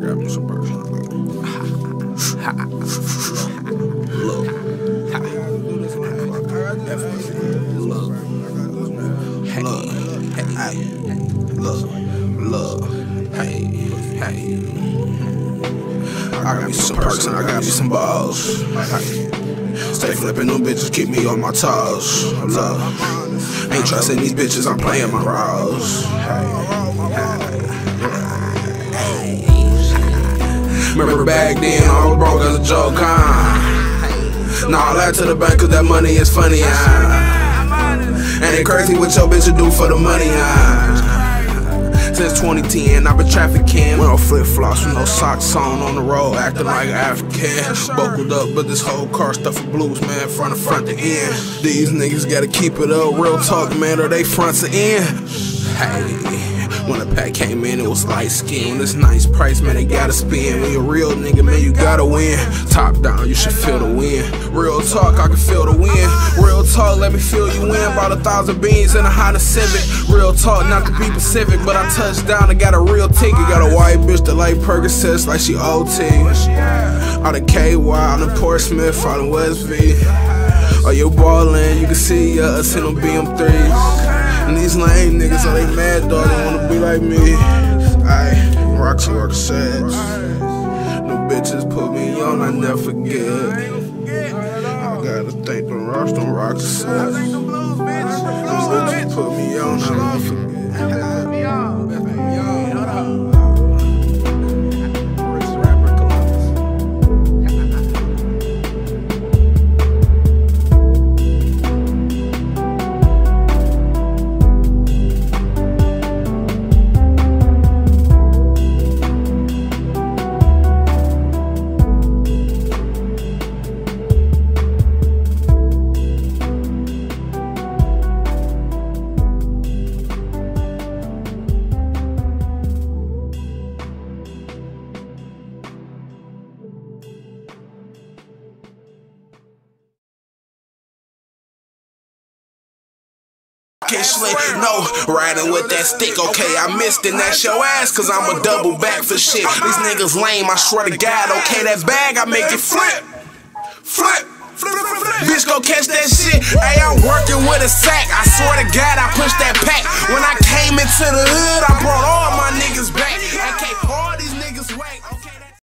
got me some burgers. Look. Look. Look. Hey. Look. Hey. Hey. I got me some perks and I got me some balls. Stay flipping them bitches, keep me on my toes. Look. Ain't trusting these bitches, I'm playing my roles. Remember back then, all was broke as a joke, huh? Nah, all that to the bank, cause that money is funny, huh? And it crazy what your bitch do for the money, huh? Since 2010, I've been trafficking. With no flip flops, with no socks on on the road, acting like an African. Buckled up, but this whole car stuffed of blues, man, front to front to end. These niggas gotta keep it up, real talk, man, or they front to end. Hey. When the pack came in, it was light skin. This nice price, man, they gotta spin. When you're real nigga, man, you gotta win. Top down, you should feel the wind. Real talk, I can feel the wind. Real talk, let me feel you win. About a thousand beans in a Honda Civic. Real talk, not to be Pacific, but I touched down and got a real ticket. Got a white bitch that like Percocets like she OT. Out of KY, out of Portsmouth, out of West V. Oh, you ballin', you can see us in them BM3s. These lame niggas, are they mad dog, they wanna be like me. Aye, rocks work sets. No bitches put me on, I never forget. I gotta thank the rocks, them rocks sets. Them bitches put me on, I never forget. No, riding with that stick, okay, I missed and that's your ass, cause I'm a double back for shit. These niggas lame, I swear to God, okay, that bag, I make it flip. Flip. Flip, flip, flip. Bitch, go catch that shit. Hey, I'm working with a sack. I swear to God, I pushed that pack. When I came